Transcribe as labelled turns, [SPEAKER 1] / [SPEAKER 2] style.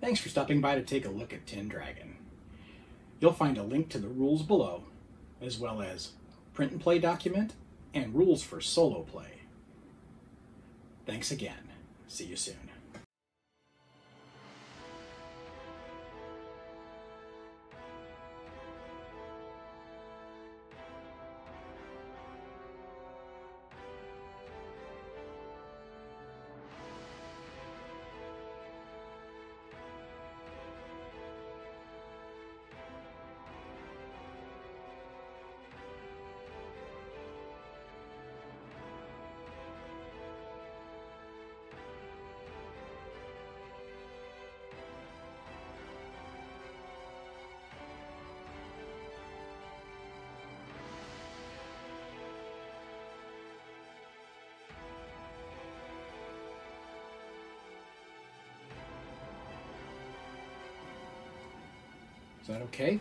[SPEAKER 1] Thanks for stopping by to take a look at Tin Dragon. You'll find a link to the rules below, as well as print and play document and rules for solo play. Thanks again. See you soon. That okay?